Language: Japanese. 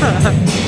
ハハハハ。